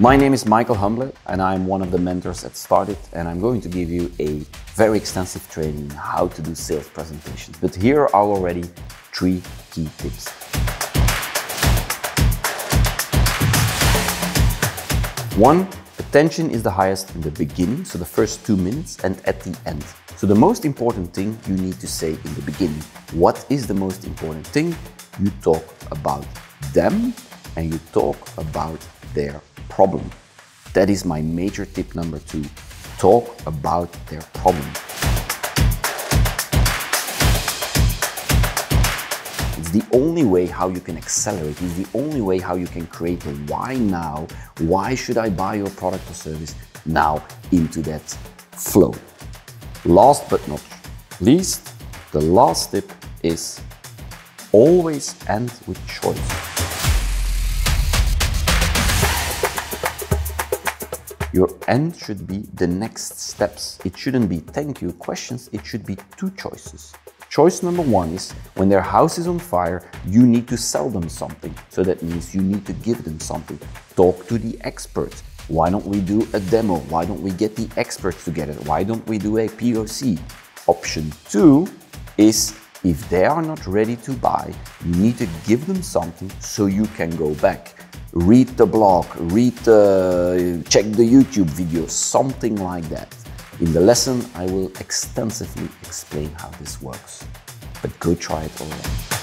My name is Michael Humblet and I'm one of the mentors at Start it and I'm going to give you a very extensive training how to do sales presentations. But here are already three key tips. One, attention is the highest in the beginning, so the first two minutes, and at the end. So the most important thing you need to say in the beginning. What is the most important thing? You talk about them and you talk about their problem. That is my major tip number two. Talk about their problem. It's the only way how you can accelerate. It's the only way how you can create a why now, why should I buy your product or service now into that flow. Last but not least, the last tip is always end with choice. Your end should be the next steps. It shouldn't be thank you questions, it should be two choices. Choice number one is when their house is on fire, you need to sell them something. So that means you need to give them something. Talk to the experts. Why don't we do a demo? Why don't we get the experts together? Why don't we do a POC? Option two is if they are not ready to buy, you need to give them something so you can go back read the blog, read the, check the YouTube video, something like that. In the lesson, I will extensively explain how this works. But go try it already.